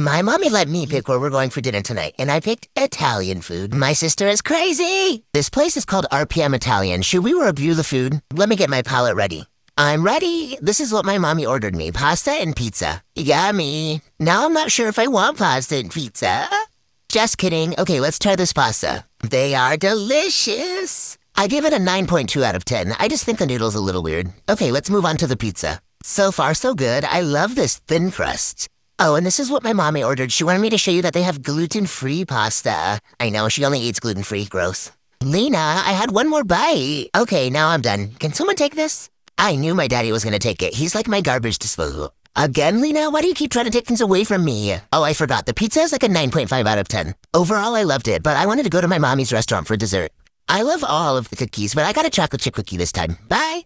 My mommy let me pick where we're going for dinner tonight, and I picked Italian food. My sister is crazy. This place is called RPM Italian. Should we review the food? Let me get my palate ready. I'm ready. This is what my mommy ordered me pasta and pizza. Yummy. Now I'm not sure if I want pasta and pizza. Just kidding. Okay, let's try this pasta. They are delicious. I give it a 9.2 out of 10. I just think the noodle's are a little weird. Okay, let's move on to the pizza. So far, so good. I love this thin crust. Oh, and this is what my mommy ordered. She wanted me to show you that they have gluten-free pasta. I know, she only eats gluten-free. Gross. Lena, I had one more bite. Okay, now I'm done. Can someone take this? I knew my daddy was gonna take it. He's like my garbage disposal. Again, Lena? Why do you keep trying to take things away from me? Oh, I forgot. The pizza is like a 9.5 out of 10. Overall, I loved it, but I wanted to go to my mommy's restaurant for dessert. I love all of the cookies, but I got a chocolate chip cookie this time. Bye!